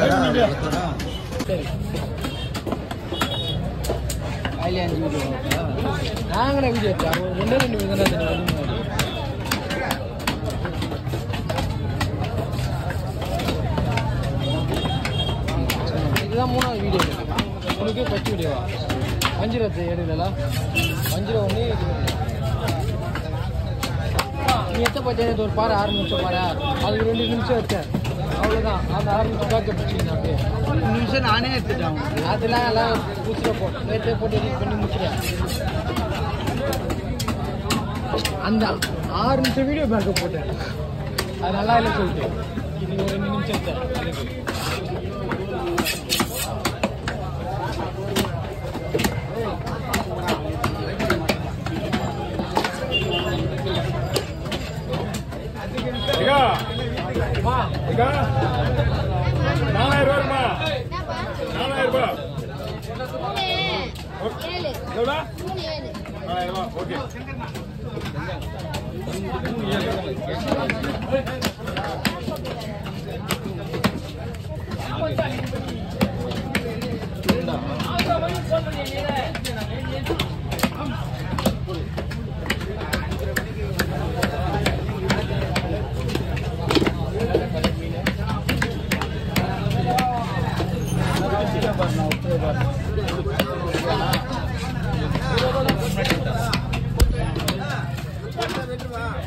சரி அதுல அஞ்சு வீடியோ நாங்களே வீடியோ எடுத்தோம் அவங்க ரெண்டே ரெண்டு வீடியோ தான் இதுதான் மூணாவது வீடியோ உனக்கு ஃபஸ்ட் வீடியோவா வஞ்சிரத்தை எடுக்கல வஞ்சிரம் ஒன்று இது பண்ணு. நீ எத்த பஞ்சாயத்து ஒரு பாரு ஆறு நிமிஷம் பாரு அதுக்கு ரெண்டு நிமிஷம் எடுத்தேன் அவ்வளோதான் அந்த ஆறு நிமிஷம் பேக்கப் வச்சுக்கணும் அப்படியே. ரெண்டு நிமிஷம் நானே எடுத்துட்டேன். அதெல்லாம் எல்லாம் புதுசில் போ நேற்றே போட்டு எடிட் பண்ணி முடிச்சிடேன் அந்த ஆறு நிமிஷம் வீடியோ பேக்கப் போட்டேன். அது நல்லா இல்லை சொல்லிட்டு. இன்னைக்கு ஒரு ரெண்டு நிமிஷம் எடுத்தேன் அதுக்கு.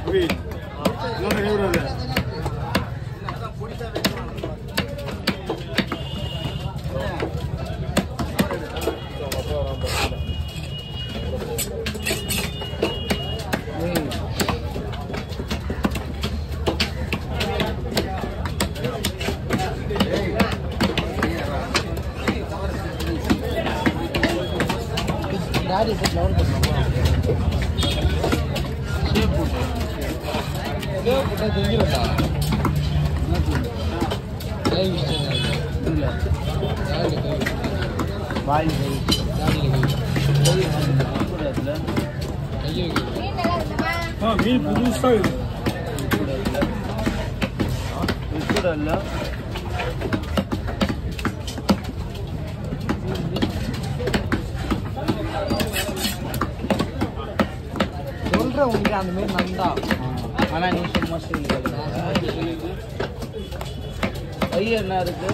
ஓகே இன்னொரு எவ்வளோ இல்லை டாடி சேவ் போட்டால் தெரிஞ்சிரும்டா லைவ் ஸ்டைல் இல்லை டாடி கை வாய் டாடியில் கை கூடாதுல கையை கை மீன் நல்லா இருக்குமா ஆ மீன் புதுசாக இருக்குது கூடாதுல சொல்கிறேன் உங்களுக்கு அந்த மாதிரி நந்தா ஆனா நீ சும்மா சொல்லி பையன் என்ன இருக்கு?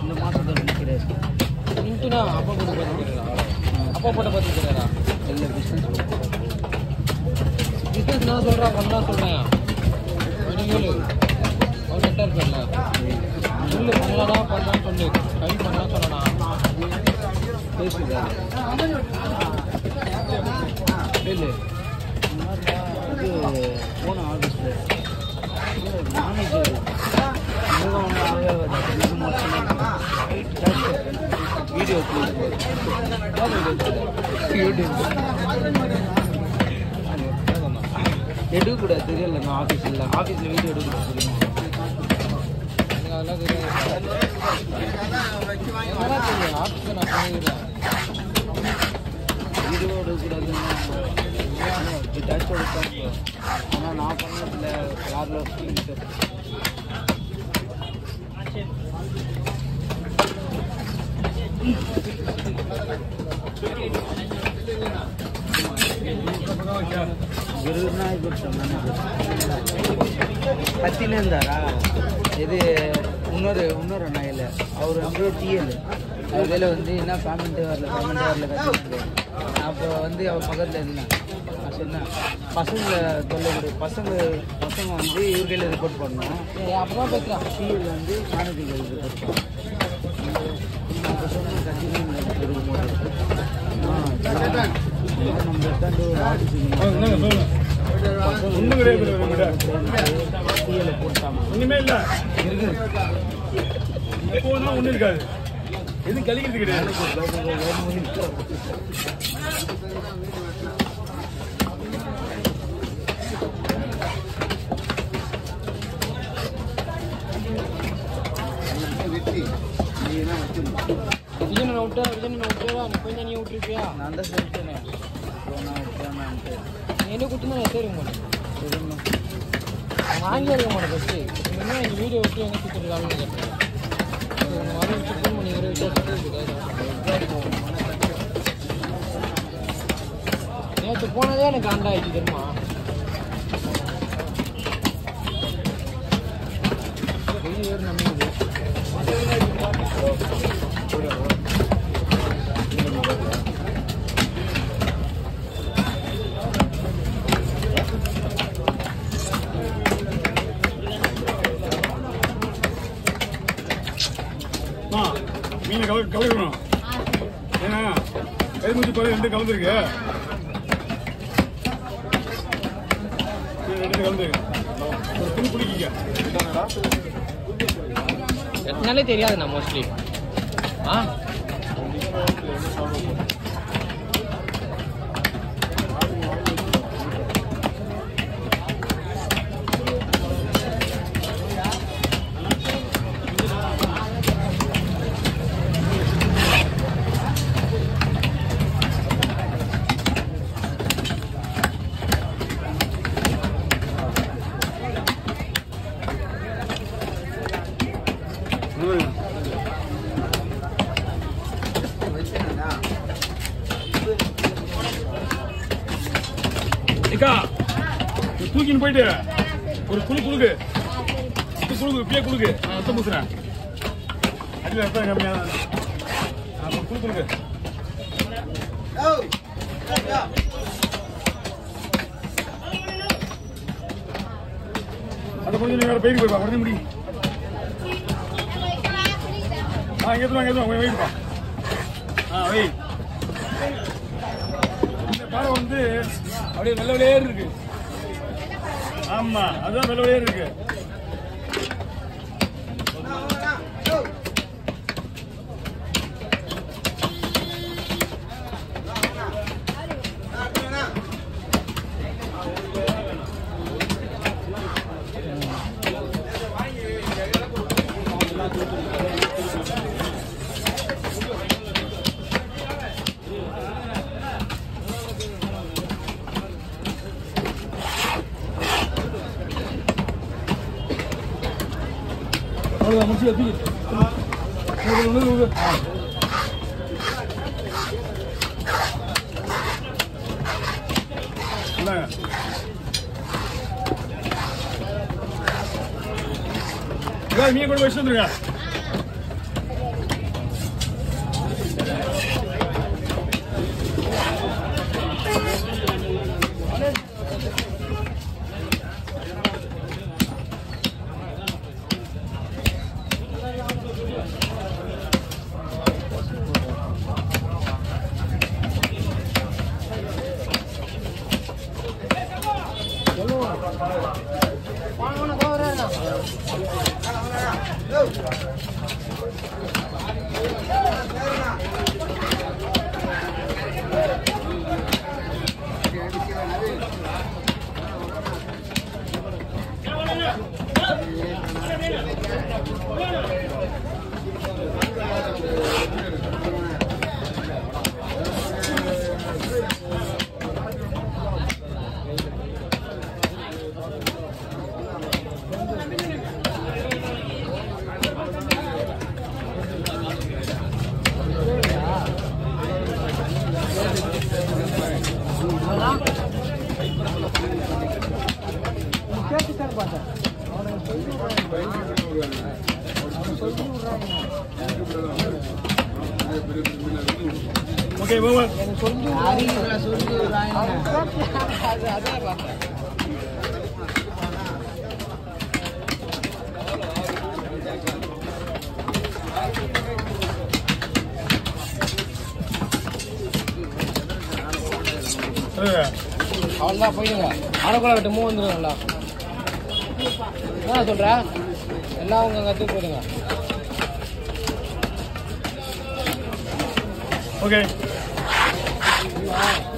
இந்த மாசத்துல நிக்கிறேன் இன்ட்டுனா அப்பா போட்டு பார்த்துக்கிறா அப்பா போட்டு பார்த்துக்கிறா இல்லை பிஸ்னஸ் பிஸ்னஸ் நான் சொல்கிறேன் பண்ணா சொல்கிறேன் கேளு அவன் கரெக்டாக இருக்கல சொல்லு பண்ணலாம் பண்ணலான்னு சொல்லு கை பண்ணலாம் சொல்லலாம் பேசுதா கேளு இது போன ஆஃபீஸில் மேனேஜர் வீடியோ எடுக்க தெரியல நான் ஆஃபீஸில் ஆஃபீஸில் வீடியோ எடுக்க தெரியுமா அதெல்லாம் தெரியாது ஆஃபீஸில் நான் பண்ணிடுறேன் வீடியோ எடுக்கக்கூடாதுன்னு ஆனால் நான் யாரில் கத்தினே இருந்தாரா இது இன்னொரு இன்னொரு அண்ணா இல்லை அவர் வந்து டிஎல் அதில் வந்து என்ன பேமெண்ட்டே வரல பேமெண்ட்டே வரல கத்தினாரு அப்போ வந்து அவர் பக்கத்தில் இருந்தேன் நான் சொன்னேன் பசங்களை தொல்லக்கூடிய பசங்க பசங்க வந்து இவர் கையில் ரிப்போர்ட் பண்ணணும். ஏய் அப்புறம் பேசுகிறான் டிஎல் வந்து கையில் ரிப்போர்ட் ஒண்ணும் இல்லை. ஒன்றும் ஒன்றும் இருக்காது. எதுவும் கழிக்கிறது கிடையாது. விட்டா விஜயனை விட்டுறா நீ கொஞ்சம் நீ விட்டுருப்பியா? நான் தான் சொல்லிட்டேனே. போனா விட்டானான்ட்டு நீ என்ன கொடுத்துனா நான் தெரியும் மாட்டேன் வாங்கி இருக்க மாட்டேன் ஃபஸ்ட்டு எங்கள் வீடியோ விட்டு எங்கே சுற்றிருக்காங்கன்னு கேட்டேன். வர வச்சு ஃபோன் பண்ணி வர விட்டு நேற்று போனதே எனக்கு ஆண்டாயிடுச்சு தெரியுமா? வெளியே மீனை கல கலக்கணும் ஏன்னா கைமுச்சி பழம் ரெண்டு கலந்துருக்கு. ரெண்டு கலந்துருக்கு ஒரு துணி குளிக்கிங்க எத்தனாலே தெரியாது நான் மோஸ்ட்லி ஆ ஏக்கா இது தூக்கின்னு போயிட்டு ஒரு குழு குழுக்கு இது குழுக்கு பிய குழுக்கு நான் ரத்தம் பூசுறேன் அடியில் ரத்தம் கம்மியாக தான் ஒரு குழு குழுக்கு அது கொஞ்சம் நீங்கள் வேற போயிட்டு போய்ப்பா உடனே முடி. ஆ இங்கே எடுத்துவாங்க எடுத்துவாங்க வெயிட்ப்பா ஆ வை இந்த பாறை வந்து அப்படியே வெள்ளை விளையாடு இருக்கு ஆமா அதுதான் சொல்லுவே இருக்கு. 来来，我们接地。来来来来来。来。外面过来，兄弟们。Yeah. சொல்லி விடுறாங்க. அவ்வளோதான் போயிடுங்க. அரைக்குள்ள விட்டு மூவ் வந்துடும் நல்லா. என்ன சொல்ற? எல்லாம் உங்க கற்று போயிடுங்க ஓகே